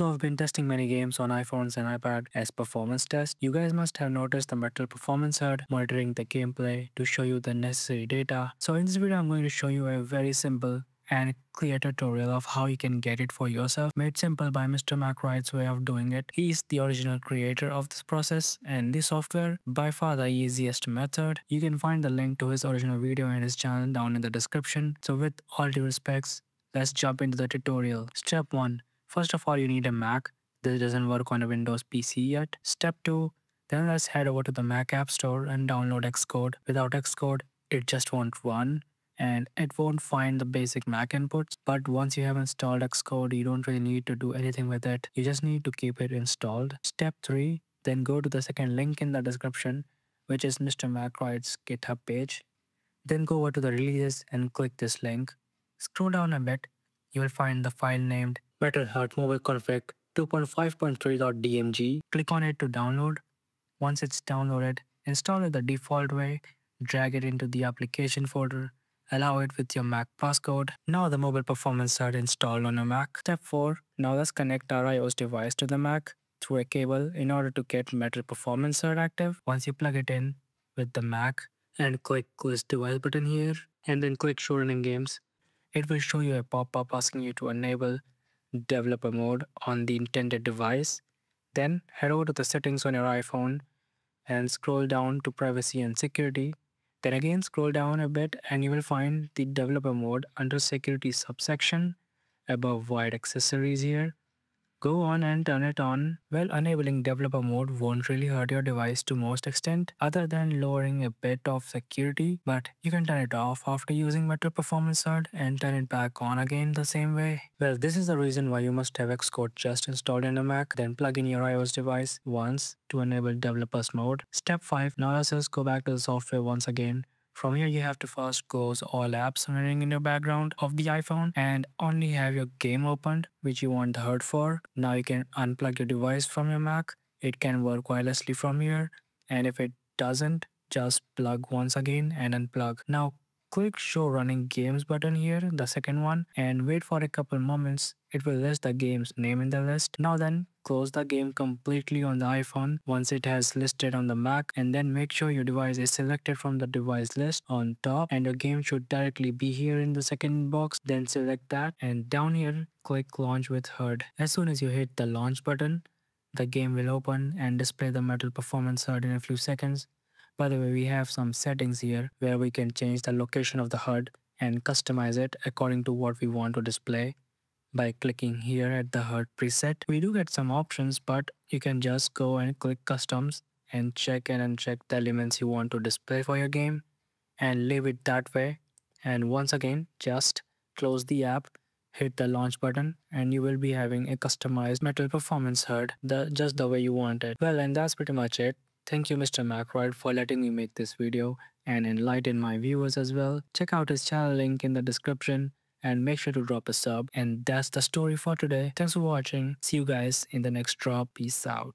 So I've been testing many games on iPhones and iPad as performance test. You guys must have noticed the Metal Performance HUD monitoring the gameplay to show you the necessary data. So in this video I'm going to show you a very simple and clear tutorial of how you can get it for yourself made simple by Mr. MacRight's way of doing it. He is the original creator of this process and this software by far the easiest method. You can find the link to his original video and his channel down in the description. So with all due respects, let's jump into the tutorial. Step 1. First of all you need a Mac. This doesn't work on a Windows PC yet. Step 2. Then let's head over to the Mac App Store and download Xcode. Without Xcode, it just won't run and it won't find the basic Mac inputs. But once you have installed Xcode, you don't really need to do anything with it. You just need to keep it installed. Step 3. Then go to the second link in the description, which is Mr. MacRight's GitHub page. Then go over to the releases and click this link. Scroll down a bit. You will find the file named MetalHUD Mobile Config 2.5.3.dmg. Click on it to download. Once it's downloaded, install it the default way, drag it into the application folder, allow it with your Mac passcode. Now the mobile performance HUD installed on a Mac. Step 4. Now let's connect our iOS device to the Mac through a cable in order to get Metal Performance HUD active. Once you plug it in with the Mac and click this device button here and then click show running games, it will show you a pop-up asking you to enable developer mode on the intended device. Then head over to the settings on your iPhone and scroll down to privacy and security then again scroll down a bit and you will find the developer mode under security subsection above wide accessories here. Go on and turn it on. Well, enabling developer mode won't really hurt your device to most extent other than lowering a bit of security, but you can turn it off after using Metal Performance HUD and turn it back on again the same way. Well, this is the reason why you must have Xcode just installed in a Mac, then plug in your iOS device once to enable developers mode. Step 5. Now let's just go back to the software once again from here, you have to first close all apps running in your background of the iPhone and only have your game opened, which you want the HUD for. Now you can unplug your device from your Mac. It can work wirelessly from here. And if it doesn't, just plug once again and unplug. Now click show running games button here, the second one, and wait for a couple moments. It will list the game's name in the list. Now then, close the game completely on the iPhone once it has listed on the Mac and then make sure your device is selected from the device list on top and your game should directly be here in the second box. Then select that and down here, click launch with HUD. As soon as you hit the launch button, the game will open and display the Metal Performance HUD in a few seconds. By the way, we have some settings here where we can change the location of the HUD and customize it according to what we want to display by clicking here at the HUD preset. We do get some options, but you can just go and click customs and check and uncheck the elements you want to display for your game and leave it that way. And once again, just close the app, hit the launch button and you will be having a customized metal performance HUD the, just the way you want it. Well, and that's pretty much it. Thank you Mr. MacRight for letting me make this video and enlighten my viewers as well. Check out his channel link in the description and make sure to drop a sub. And that's the story for today. Thanks for watching. See you guys in the next drop. Peace out.